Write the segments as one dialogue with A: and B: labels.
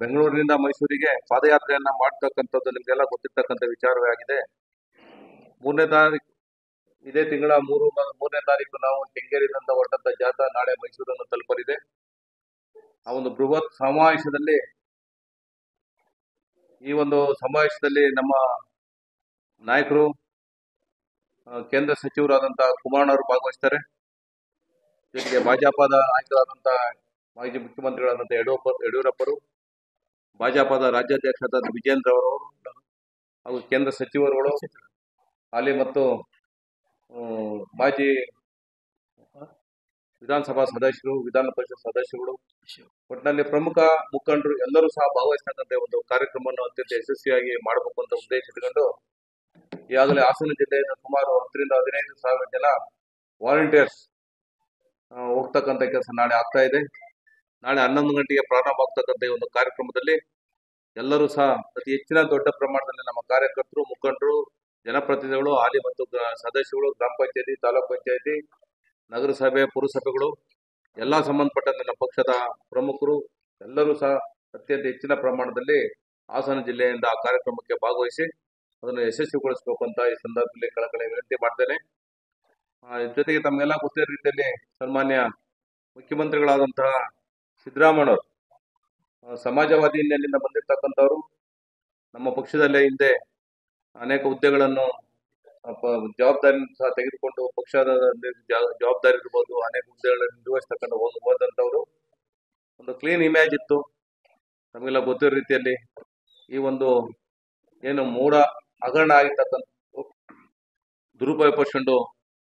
A: ಬೆಂಗಳೂರಿನಿಂದ ಮೈಸೂರಿಗೆ ಪಾದಯಾತ್ರೆಯನ್ನ ಮಾಡ್ತಕ್ಕಂಥದ್ದು ನಿಮ್ಗೆಲ್ಲ ಗೊತ್ತಿರ್ತಕ್ಕಂಥ ವಿಚಾರವೇ ಆಗಿದೆ. ಮೂರನೇ ತಾರೀಕು ಇದೇ ತಿಂಗಳ ಮೂರು, ಮೂರನೇ ತಾರೀಕು ನಾವು ಕೆಂಗೇರಿನಿಂದ ಹೊರಟಂತ ಜಾಥಾ ನಾಳೆ ಮೈಸೂರನ್ನು ತಲುಪಲಿದೆ. ಆ ಒಂದು ಬೃಹತ್ ಸಮಾವೇಶದಲ್ಲಿ, ಈ ಒಂದು ಸಮಾವೇಶದಲ್ಲಿ ನಮ್ಮ ನಾಯಕರು ಕೇಂದ್ರ ಸಚಿವರಾದಂತಹ ಕುಮಾರಣ್ಣವರು ಭಾಗವಹಿಸ್ತಾರೆ. ಜೊತೆಗೆ ಭಾಜಪದ ನಾಯಕರಾದಂತಹ ಮಾಜಿ ಮುಖ್ಯಮಂತ್ರಿಗಳಾದಂಥ ಯಡಿಯೂರಪ್ಪ, ಯಡಿಯೂರಪ್ಪರು ಭಾಜಪದ ರಾಜ್ಯಾಧ್ಯಕ್ಷರಾದ ವಿಜೇಂದ್ರ ಅವರು ಹಾಗೂ ಕೇಂದ್ರ ಸಚಿವರುಗಳು ಹಾಲಿ ಮತ್ತು ಮಾಜಿ ವಿಧಾನಸಭಾ ಸದಸ್ಯರು, ವಿಧಾನ ಪರಿಷತ್ ಸದಸ್ಯರುಗಳು ಒಟ್ಟಿನಲ್ಲಿ ಪ್ರಮುಖ ಮುಖಂಡರು ಎಲ್ಲರೂ ಸಹ ಭಾಗವಹಿಸ್ತಕ್ಕಂಥ ಒಂದು ಕಾರ್ಯಕ್ರಮವನ್ನು ಅತ್ಯಂತ ಯಶಸ್ವಿಯಾಗಿ ಮಾಡಬೇಕು ಅಂತ ಉದ್ದೇಶ ಇಟ್ಕೊಂಡು ಈಗಾಗಲೇ ಹಾಸನ ಜಿಲ್ಲೆಯಿಂದ ಸುಮಾರು ಹತ್ತರಿಂದ ಹದಿನೈದು ಸಾವಿರ ಜನ ವಾಲಂಟಿಯರ್ಸ್ ಹೋಗ್ತಕ್ಕಂಥ ಕೆಲಸ ನಾಳೆ ಆಗ್ತಾ ಇದೆ. ನಾಳೆ ಹನ್ನೊಂದು ಗಂಟೆಗೆ ಪ್ರಾರಂಭ ಆಗ್ತಕ್ಕಂಥ ಈ ಒಂದು ಕಾರ್ಯಕ್ರಮದಲ್ಲಿ ಎಲ್ಲರೂ ಸಹ ಅತಿ ಹೆಚ್ಚಿನ ದೊಡ್ಡ ಪ್ರಮಾಣದಲ್ಲಿ ನಮ್ಮ ಕಾರ್ಯಕರ್ತರು, ಮುಖಂಡರು, ಜನಪ್ರತಿನಿಧಿಗಳು, ಹಾಲಿ ಮತ್ತು ಸದಸ್ಯಗಳು ಗ್ರಾಮ ಪಂಚಾಯತಿ, ತಾಲೂಕ್ ಪಂಚಾಯತಿ, ನಗರಸಭೆ, ಪುರಸಭೆಗಳು, ಎಲ್ಲ ಸಂಬಂಧಪಟ್ಟ ನನ್ನ ಪಕ್ಷದ ಪ್ರಮುಖರು ಎಲ್ಲರೂ ಸಹ ಅತ್ಯಂತ ಹೆಚ್ಚಿನ ಪ್ರಮಾಣದಲ್ಲಿ ಹಾಸನ ಜಿಲ್ಲೆಯಿಂದ ಆ ಕಾರ್ಯಕ್ರಮಕ್ಕೆ ಭಾಗವಹಿಸಿ ಅದನ್ನು ಯಶಸ್ವಿಗೊಳಿಸಬೇಕು ಅಂತ ಈ ಸಂದರ್ಭದಲ್ಲಿ ಕಳಕಳಿ ವಿನಂತಿ ಮಾಡ್ತೇನೆ. ಜೊತೆಗೆ ತಮಗೆಲ್ಲ ಗೊತ್ತಿರೋ ರೀತಿಯಲ್ಲಿ ಸನ್ಮಾನ್ಯ ಮುಖ್ಯಮಂತ್ರಿಗಳಾದಂತಹ ಸಿದ್ದರಾಮಯ್ಯವರು ಅವರು ಸಮಾಜವಾದಿ ಹಿನ್ನೆಲೆಯಿಂದ ಬಂದಿರತಕ್ಕಂಥವ್ರು ನಮ್ಮ ಪಕ್ಷದಲ್ಲೇ ಹಿಂದೆ ಅನೇಕ ಹುದ್ದೆಗಳನ್ನು ಆ, ಪ- ಜವಾಬ್ದಾರಿ ಸಹ ತೆಗೆದುಕೊಂಡು ಪಕ್ಷದ ಜವಾಬ್ದಾರಿ ಇರ್ಬೋದು ಅನೇಕ ಹುದ್ದೆಗಳನ್ನು ನಿರ್ವಹಿಸ್ತಕ್ಕಂಥ ಹೋದ್ ಹೋದಂಥವ್ರು. ಒಂದು ಕ್ಲೀನ್ ಇಮೇಜ್ ಇತ್ತು. ನಮಗೆಲ್ಲ ಗೊತ್ತಿರೋ ರೀತಿಯಲ್ಲಿ ಈ ಒಂದು ಏನು ಮೂಢ ಹಗರಣ ಆಗಿರ್ತಕ್ಕಂಥ ದುರುಪಯೋಗ ಪಡಿಸ್ಕೊಂಡು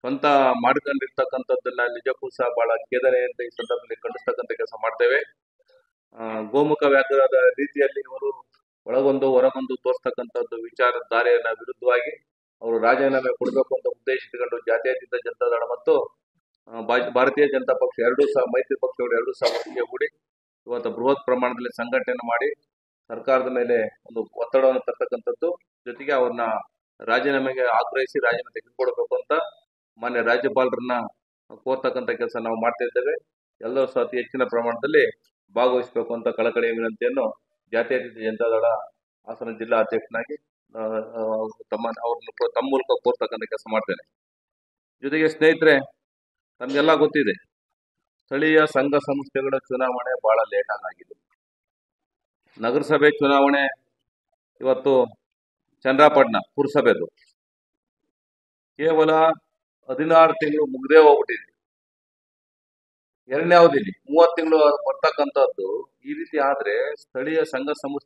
A: ಸ್ವಂತ ಮಾಡಿಕೊಂಡಿರ್ತಕ್ಕಂಥದ್ದನ್ನ ನಿಜಕ್ಕೂ ಸಹ ಬಹಳ ಅಂತ ಈ ಸಂದರ್ಭದಲ್ಲಿ ಖಂಡಿಸ್ತಕ್ಕಂಥ ಕೆಲಸ ಮಾಡ್ತೇವೆ. ಗೋಮುಖ ವ್ಯಾಘ್ರದ ರೀತಿಯಲ್ಲಿ ಇವರು ಒಳಗೊಂದು ಹೊರಗೊಂದು ತೋರಿಸ್ತಕ್ಕಂಥದ್ದು ವಿಚಾರಧಾರೆಯನ್ನ ವಿರುದ್ಧವಾಗಿ ಅವರು ರಾಜೀನಾಮೆ ಕೊಡಬೇಕು ಅಂತ ಉದ್ದೇಶ ಇಟ್ಕೊಂಡು ಜಾತ್ಯತೀತ ಜನತಾ ದಳ ಮತ್ತು ಭಾರತೀಯ ಜನತಾ ಪಕ್ಷ ಎರಡೂ ಸಹ, ಮೈತ್ರಿ ಪಕ್ಷಗಳು ಎರಡೂ ಸಹ ಒಟ್ಟಿಗೆ ಕೂಡಿ ಇವತ್ತು ಬೃಹತ್ ಪ್ರಮಾಣದಲ್ಲಿ ಸಂಘಟನೆ ಮಾಡಿ ಸರ್ಕಾರದ ಮೇಲೆ ಒಂದು ಒತ್ತಡವನ್ನು ತರ್ತಕ್ಕಂಥದ್ದು ಜೊತೆಗೆ ಅವ್ರನ್ನ ರಾಜೀನಾಮೆಗೆ ಆಗ್ರಹಿಸಿ ರಾಜೀನಾಮೆ ತೆಗೆದುಕೊಡ್ಬೇಕು ಅಂತ ಮಾನ್ಯ ರಾಜ್ಯಪಾಲರನ್ನ ಕೋರ್ತಕ್ಕಂಥ ಕೆಲಸ ನಾವು ಮಾಡ್ತಾ ಇದ್ದೇವೆ. ಎಲ್ಲರೂ ಸಹ ಅತಿ ಹೆಚ್ಚಿನ ಪ್ರಮಾಣದಲ್ಲಿ ಭಾಗವಹಿಸಬೇಕು ಅಂತ ಕಳಕಳಿಯ ವಿನಂತಿಯನ್ನು ಜಾತ್ಯತೀತ ಜನತಾದಳ ಹಾಸನ ಜಿಲ್ಲಾ ಅಧ್ಯಕ್ಷನಾಗಿ ತಮ್ಮ, ಅವ್ರನ್ನ ತಮ್ಮ ಮೂಲಕ ಕೋರ್ತಕ್ಕಂಥ ಕೆಲಸ ಮಾಡ್ತೇನೆ. ಜೊತೆಗೆ ಸ್ನೇಹಿತರೆ, ನಮ್ಗೆಲ್ಲ ಗೊತ್ತಿದೆ, ಸ್ಥಳೀಯ ಸಂಘ ಸಂಸ್ಥೆಗಳ ಚುನಾವಣೆ ಬಹಳ ಲೇಟ್ ಆಗಿದೆ ನಗರಸಭೆ ಚುನಾವಣೆ ಇವತ್ತು ಚಂದ್ರಾಪಟ್ಟಣ ಪುರಸಭೆದು. ಕೇವಲ ಹದಿನಾರು ತಿಂಗಳು ಮುಗ್ದೇ ಹೋಗ್ಬಿಟ್ಟಿದೆ. ಎರಡನೇ ಅವಧಿಲಿ, ಮೂವತ್ತು ತಿಂಗಳು ಬರ್ತಕ್ಕಂಥದ್ದು ಈ ರೀತಿ ಆದ್ರೆ ಸ್ಥಳೀಯ ಸಂಘ ಸಂಸ್ಥೆಗಳು